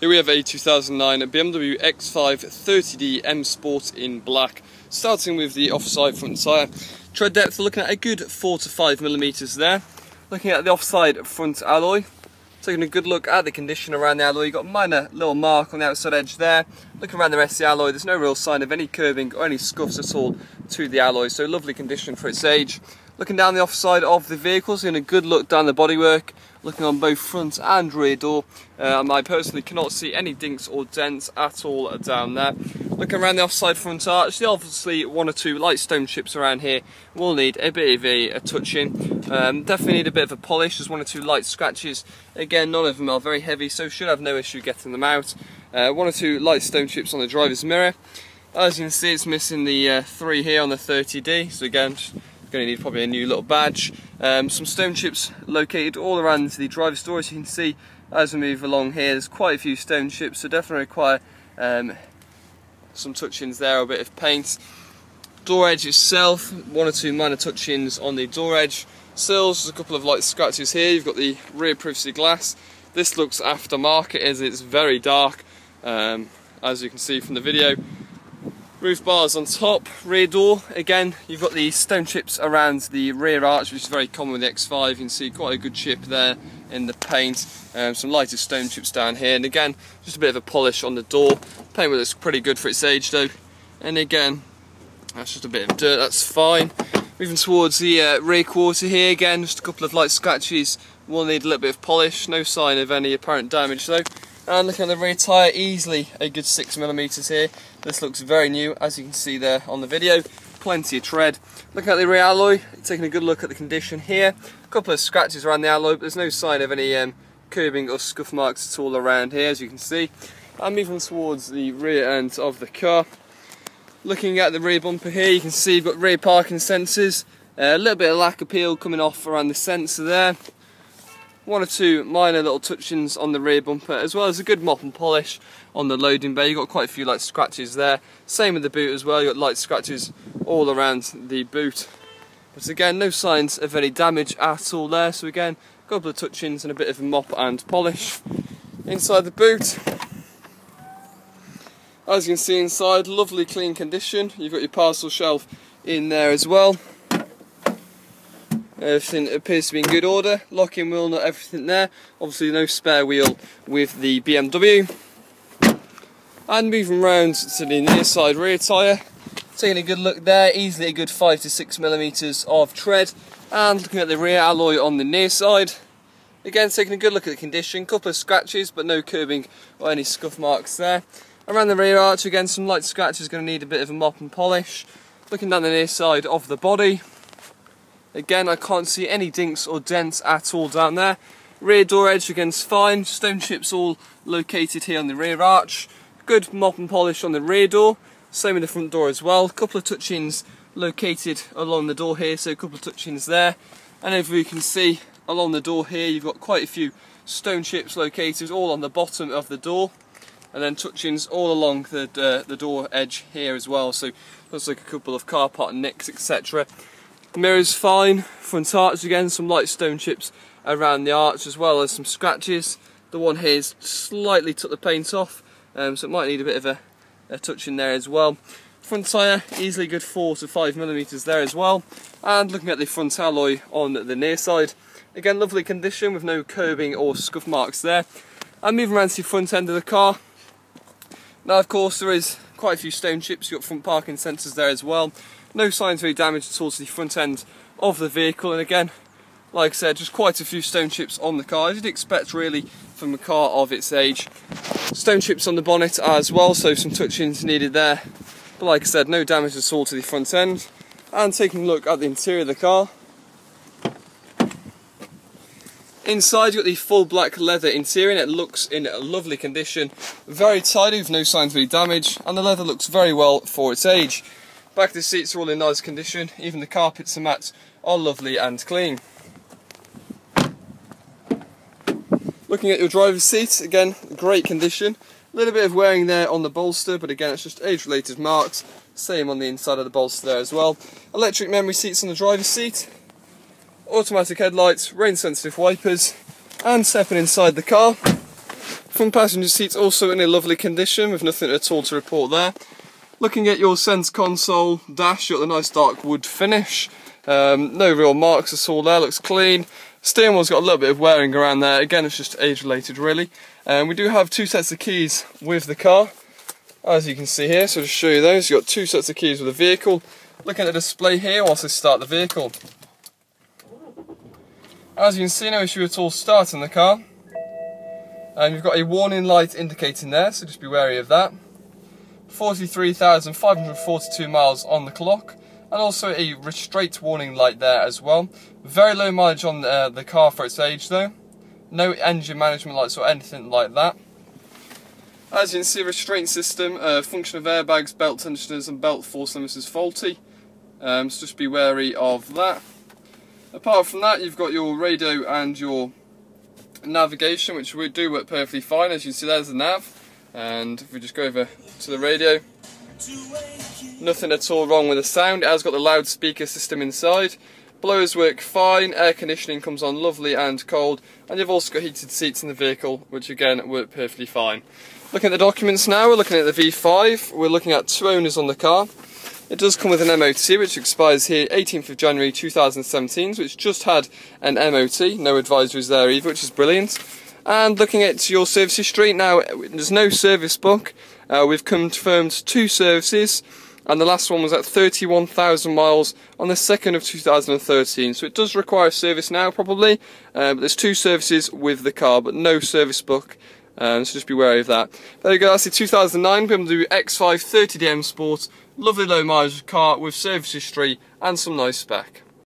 Here we have a 2009 BMW X5 30D M Sport in black. Starting with the offside front tyre. Tread depth, looking at a good 4 to 5 millimeters there. Looking at the offside front alloy. Taking a good look at the condition around the alloy. You've got a minor little mark on the outside edge there. Looking around the rest of the alloy, there's no real sign of any curbing or any scuffs at all to the alloy. So lovely condition for its age. Looking down the offside of the vehicle, seeing a good look down the bodywork, looking on both front and rear door. Um, I personally cannot see any dinks or dents at all down there. Looking around the offside front arch, obviously one or two light stone chips around here will need a bit of a, a touch-in. Um, definitely need a bit of a polish, there's one or two light scratches. Again, none of them are very heavy, so should have no issue getting them out. Uh, one or two light stone chips on the driver's mirror. As you can see, it's missing the uh, three here on the 30D, so again, going to need probably a new little badge. Um, some stone chips located all around the driver's door as you can see as we move along here there's quite a few stone chips so definitely require um, some touch-ins there, a bit of paint. Door edge itself, one or two minor touch-ins on the door edge. Sills, there's a couple of light scratches here, you've got the rear privacy glass. This looks aftermarket as it's very dark, um, as you can see from the video. Roof bars on top, rear door, again you've got the stone chips around the rear arch which is very common with the X5, you can see quite a good chip there in the paint, um, some lighter stone chips down here. And again just a bit of a polish on the door, paint looks pretty good for its age though. And again that's just a bit of dirt, that's fine. Moving towards the uh, rear quarter here again, just a couple of light scratches, will need a little bit of polish, no sign of any apparent damage though. And looking at the rear tyre, easily a good 6mm here. This looks very new, as you can see there on the video. Plenty of tread. Looking at the rear alloy, taking a good look at the condition here. A couple of scratches around the alloy, but there's no sign of any um, curbing or scuff marks at all around here, as you can see. I'm moving towards the rear end of the car. Looking at the rear bumper here, you can see you've got rear parking sensors. Uh, a little bit of lacquer peel coming off around the sensor there one or two minor little touchings on the rear bumper as well as a good mop and polish on the loading bay. You've got quite a few light scratches there. Same with the boot as well, you've got light scratches all around the boot. But again, no signs of any damage at all there. So again, a couple of touchings and a bit of a mop and polish. Inside the boot, as you can see inside, lovely clean condition. You've got your parcel shelf in there as well. Everything appears to be in good order. Locking wheel, not everything there. Obviously no spare wheel with the BMW. And moving round to the near side rear tyre. Taking a good look there, easily a good 5 to 6 millimeters of tread. And looking at the rear alloy on the near side. Again, taking a good look at the condition. Couple of scratches, but no curbing or any scuff marks there. Around the rear arch, again, some light scratches, going to need a bit of a mop and polish. Looking down the near side of the body. Again, I can't see any dinks or dents at all down there. Rear door edge again's fine. Stone chips all located here on the rear arch. Good mop and polish on the rear door. Same in the front door as well. A couple of touch-ins located along the door here, so a couple of touch-ins there. And over you can see along the door here, you've got quite a few stone chips located all on the bottom of the door. And then touch-ins all along the, uh, the door edge here as well. So looks like a couple of car part nicks, etc. Mirror's fine, front arch again, some light stone chips around the arch as well as some scratches. The one here's slightly took the paint off, um, so it might need a bit of a, a touch in there as well. Front tyre, easily good 4 to 5 millimeters there as well. And looking at the front alloy on the near side, again lovely condition with no curbing or scuff marks there. And moving around to the front end of the car. Now of course there is quite a few stone chips, you've got front parking sensors there as well. No signs of any damage at all to the front end of the vehicle and again like I said just quite a few stone chips on the car as you'd expect really from a car of its age. Stone chips on the bonnet as well so some touch-ins needed there but like I said no damage at all to the front end and taking a look at the interior of the car Inside you've got the full black leather interior and it looks in lovely condition, very tidy with no signs of any damage and the leather looks very well for its age. Back of the seats are all in nice condition, even the carpets and mats are lovely and clean. Looking at your driver's seat, again, great condition. A little bit of wearing there on the bolster, but again, it's just age-related marks. Same on the inside of the bolster there as well. Electric memory seats on the driver's seat. Automatic headlights, rain-sensitive wipers. And stepping inside the car, Front passenger seats also in a lovely condition with nothing at all to report there. Looking at your Centre console dash, you've got the nice dark wood finish. Um, no real marks at all there, looks clean. Steering wheel's got a little bit of wearing around there, again it's just age related really. Um, we do have two sets of keys with the car, as you can see here, so to show you those, you've got two sets of keys with the vehicle. Looking at the display here whilst I start the vehicle. As you can see, no issue at all starting the car. And you've got a warning light indicating there, so just be wary of that. 43,542 miles on the clock and also a restraint warning light there as well. Very low mileage on uh, the car for its age though. No engine management lights or anything like that. As you can see, restraint system, uh, function of airbags, belt tensioners and belt force limiters is faulty. Um, so just be wary of that. Apart from that, you've got your radio and your navigation, which would do work perfectly fine. As you see, there's the nav. And if we just go over to the radio, nothing at all wrong with the sound. It has got the loudspeaker system inside. Blowers work fine, air conditioning comes on lovely and cold, and you've also got heated seats in the vehicle, which again work perfectly fine. Looking at the documents now, we're looking at the V5, we're looking at two owners on the car. It does come with an MOT which expires here 18th of January 2017, which just had an MOT, no advisories there either, which is brilliant. And looking at your service history, now there's no service book, uh, we've confirmed two services, and the last one was at 31,000 miles on the 2nd of 2013, so it does require service now probably, uh, but there's two services with the car, but no service book. Um, so just be wary of that. There you go, that's the 2009 BMW X5 30D M Sport Lovely low mileage car with service history and some nice spec.